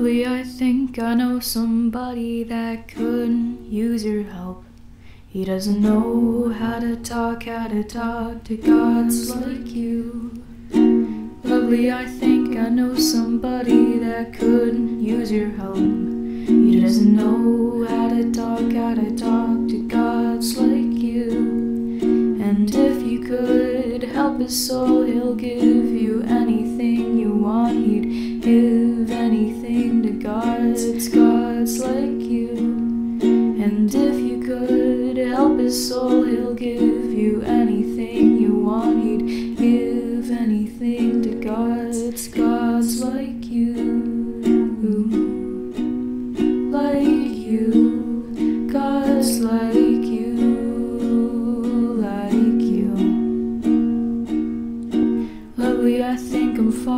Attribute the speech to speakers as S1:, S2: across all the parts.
S1: Lovely, I think I know somebody that could use your help. He doesn't know how to talk, how to talk to gods like you. Lovely, I think I know somebody that could use your help. He doesn't know how to talk, how to talk to gods like you. And if you could help his soul, he'll give you give anything to gods, gods like you. And if you could help his soul, he'll give you anything you want. He'd give anything to gods, gods like you.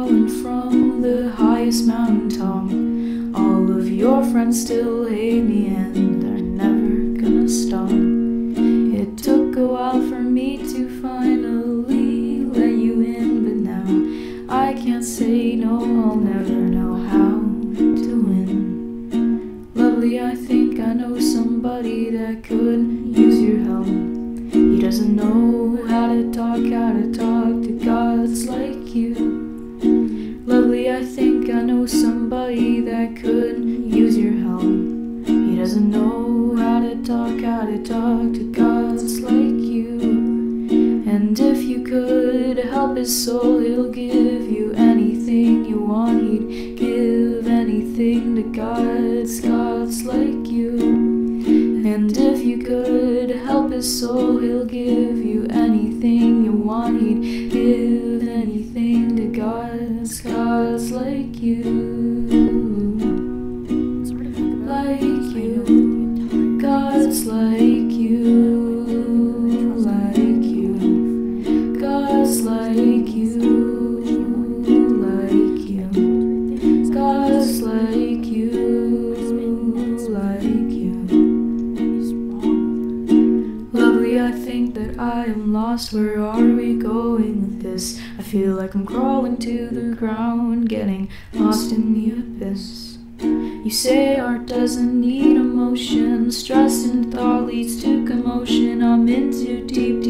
S1: Think from the highest mountain top. All of your friends still hate me and they're never gonna stop. It took a while for me to finally let you in, but now I can't say no, I'll never know how to win. Lovely, I think I know somebody that could use your help. He doesn't know how to talk, how to talk to gods like you. Somebody that could use your help. He doesn't know how to talk, how to talk to gods like you. And if you could help his soul, he'll give you anything you want. He'd give anything to gods, gods like you. And if you could help his soul, he'll give you anything you want. He'd gods like you, like you, gods like you, like you, gods like you, like you. Lovely, I think that I am lost. Where are we going with this? I feel like I'm crawling to the ground, getting lost in the abyss. You say art doesn't need emotion, stress and thought leads to commotion. I'm in too deep,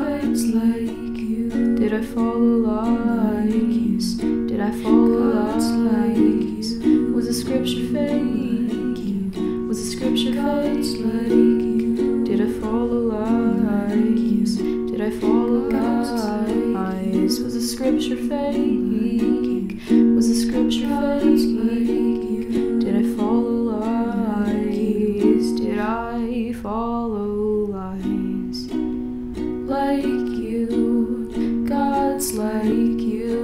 S1: the scripture Gods like you. Did I follow lies? Did I follow lies? Was the scripture fake? Was the scripture Gods like you. Did I fall follow lies? Did I fall follow lies? Was the scripture fake? like you.